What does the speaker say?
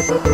Thank